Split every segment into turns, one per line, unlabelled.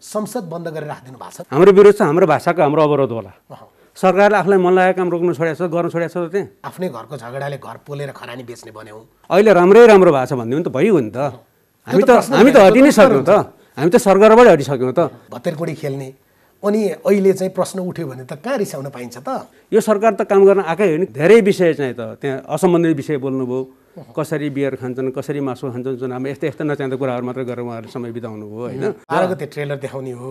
संसद बन्द गरेर राखिदिनु भएको छ।
हाम्रो विरोध छ हाम्रो भाषाको हाम्रो अवरोध होला। सरकारले आफूलाई मन लागेको काम रोक्नु छोडेको छ गर्न छोडेको छ त्यहाँ।
आफ्नै घरको झगडाले घर पोलेर खरानी बेच्ने बन्यौँ।
अहिले राम्रै राम्रो भएको छ भनिदियो भने त भइगयो नि त। हामी त हामी त हटि नै सक्यौँ त। हामी त सरकारबाटै हटिसक्यौँ त।
भत्तेरकुडी खेल्ने। अनि अहिले चाहिँ प्रश्न उठ्यो भने त कहाँ रिसाउन पाइन्छ त?
यो सरकार त काम गर्न आएकै हो नि। धेरै विषय चाहिँ त त्यहाँ असम्बन्धित विषय बोल्नुभयो। कसरी बियर खान्छन् कसरी मासु खान्छन् चुनावमा यस्तो यस्तो नचाहिँदो कुराहरू मात्रै गरेर उहाँहरूले समय बिताउनु भयो होइन?
गते ट्रेलर देखाउने हो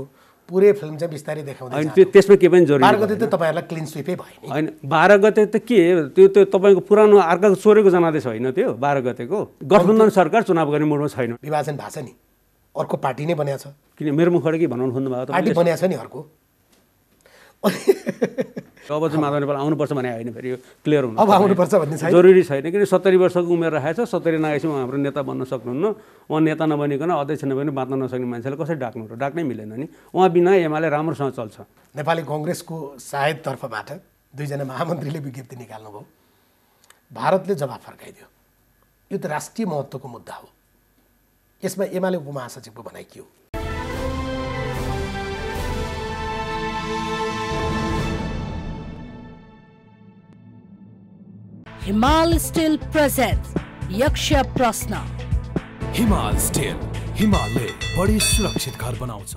पुरै फिल्म चाहिँ बिस्तारै देखाउँदै
होइन। त्यो त्यसमा के पनि जरुरी
बाह्र गते त तपाईँहरूलाई क्लिन स्विपै भयो
होइन बाह्र गते त के त्यो त्यो तपाईँको पुरानो अर्काको चोरेको जनादेश होइन त्यो बाह्र गतेको। गठबन्धन सरकार चुनाव गर्ने मुडमा छैन।
विभाजन भएको छ नि। अर्को पार्टी नै बनिएको छ।
किन मेरो मुखबाट के भनाउनु खोज्नु भएको
पार्टी बनिएको छ नि अर्को।
अब चाहिँ माधव नेपाल आउनुपर्छ भने होइन फेरि यो क्लियर हुनु
अब आउनुपर्छ भन्ने छैन।
जरुरी छैन किन सत्तरी वर्षको उमेर राखेको छ सत्तरी नआएपछि उहाँ हाम्रो नेता बन्न सक्नुहुन्न। उहाँ नेता नबनिकन अध्यक्ष नबनी बाँच्न नसक्ने मान्छेलाई कसरी डाक्नु र? डाक्नै मिलेन नि। उहाँ बिना एमाले राम्रोसँग चल्छ।
नेपाली कङ्ग्रेसको सायद तर्फबाट दुईजना महामन्त्रीले विज्ञप्ति निकाल्नुभयो। भारतले जवाब फर्काइदियो। यो त राष्ट्रिय महत्त्वको मुद्दा हो। यसमा एमाले उपमहासचिवको भनाइ के हो?
हिमाल स्टिल प्रेजेन्ट यक्ष प्रश्न
हिमाल स्टिल हिमालले बढी सुरक्षित घर बनाउँछ।